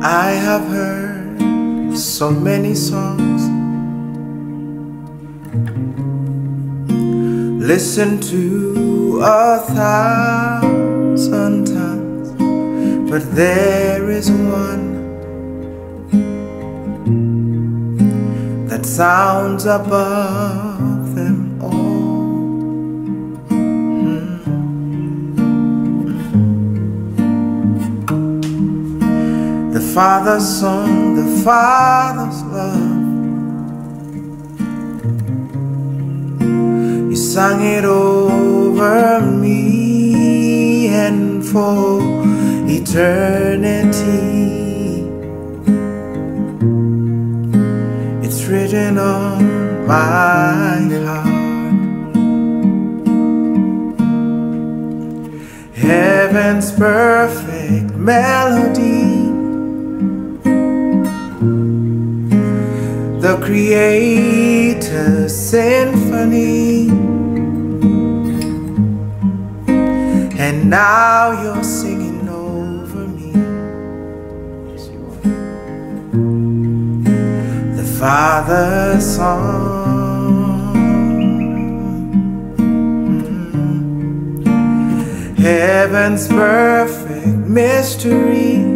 I have heard so many songs. Listen to a thousand times, but there is one that sounds above The Father's song, the Father's love. You sang it over me and for eternity. It's written on my heart. Heaven's perfect melody. The Creator's symphony. And now you're singing over me. Yes, you are. The Father's song. Mm. Heaven's perfect mystery.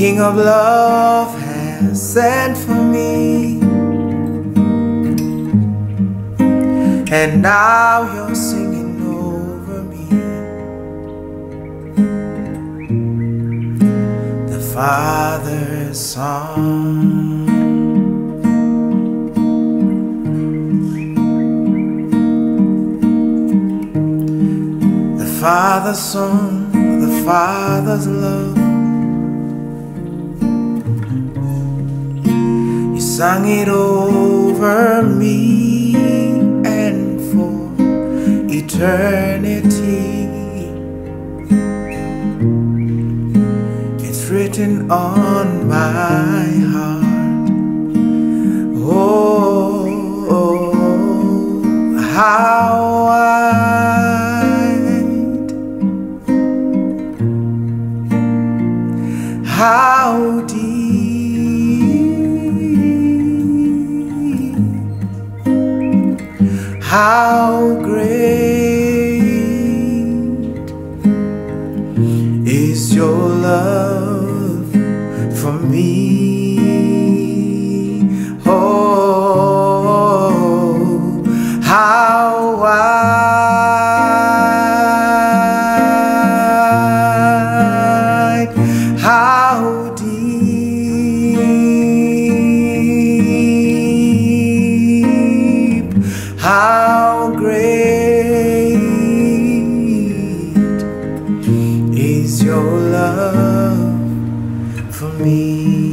King of love has sent for me. And now you're singing over me. The Father's song. The Father's song, the Father's love. Sang it over me and for eternity. It's written on my heart. Oh, oh, how wide, how deep, how great is your love for me. for me.